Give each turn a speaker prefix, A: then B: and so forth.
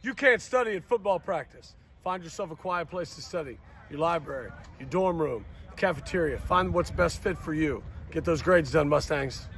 A: You can't study at football practice. Find yourself a quiet place to study. Your library, your dorm room, cafeteria. Find what's best fit for you. Get those grades done, Mustangs.